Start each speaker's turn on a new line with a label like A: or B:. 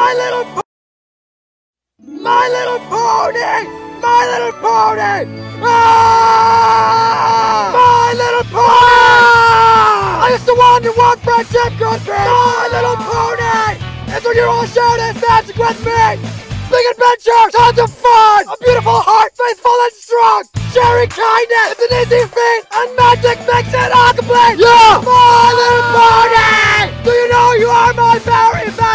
A: My little Pony! My little pony! My little pony! Ah! My little pony! Ah! I used to wander one friendship good friend! My little pony! And so you're all shouting magic with me! Big adventure! Tons of fun! A beautiful heart, faithful and strong! Sharing kindness! It's an easy feat! And magic makes it all complete! Yeah! My little pony! Do you know you are my very, best?